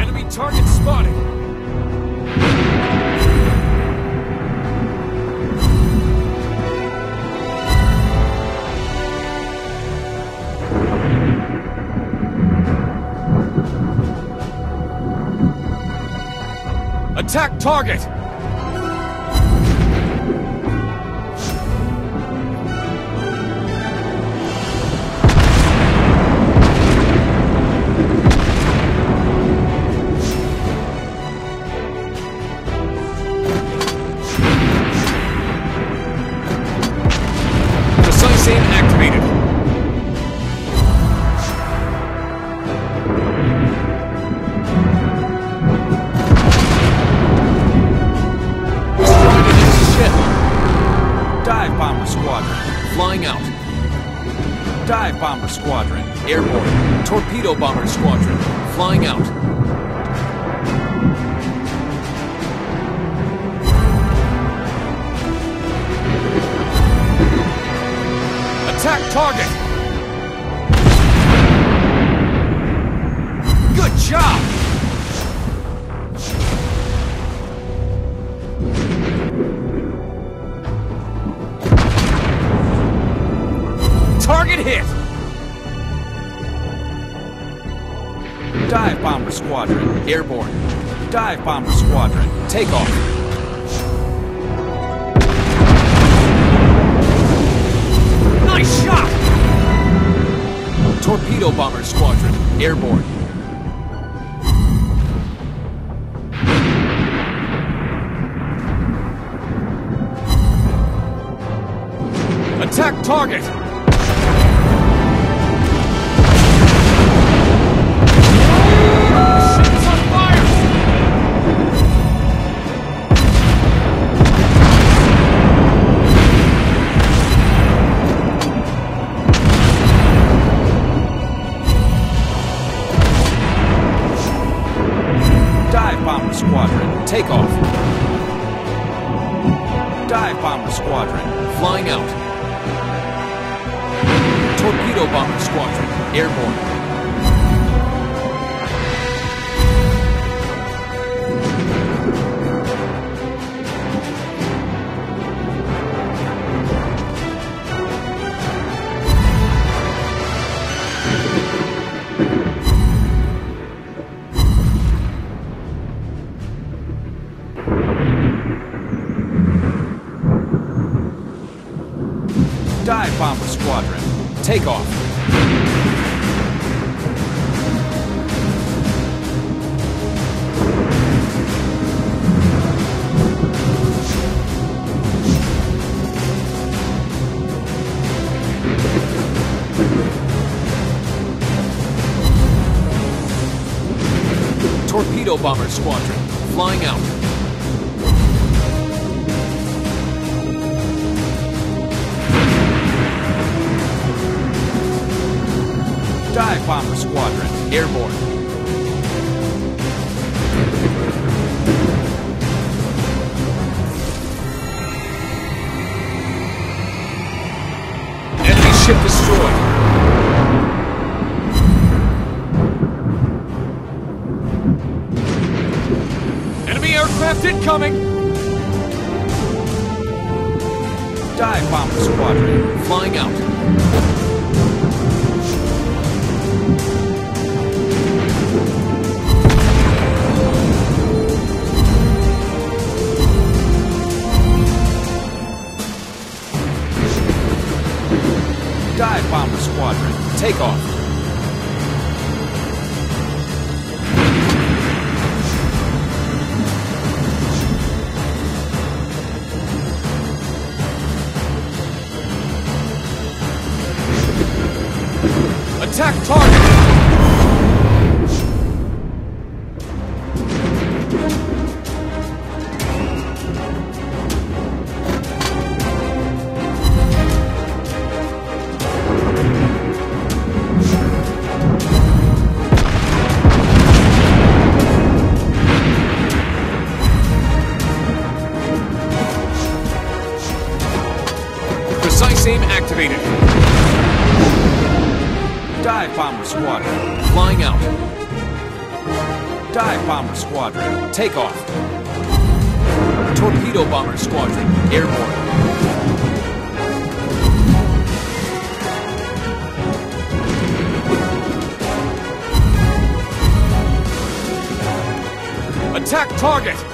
Enemy target spotted. Attack target! Aim activated. Ship. Dive bomber squadron, flying out. Dive bomber squadron, airborne. Torpedo bomber squadron, flying out. Attack target! Good job! Target hit! Dive Bomber Squadron, airborne. Dive Bomber Squadron, take Torpedo Bomber Squadron, airborne. Attack target! Dive Bomber Squadron, flying out. Torpedo Bomber Squadron, airborne. Dive Bomber Squadron, take off. Torpedo Bomber Squadron, flying out. Bomber Squadron, airborne. Enemy ship destroyed. Enemy aircraft incoming! Dive Bomber Squadron, flying out. Bomber Squadron, take off. Attack target! Activated. Dive Bomber Squadron, flying out. Dive Bomber Squadron, take off. Torpedo Bomber Squadron, airborne. Attack target!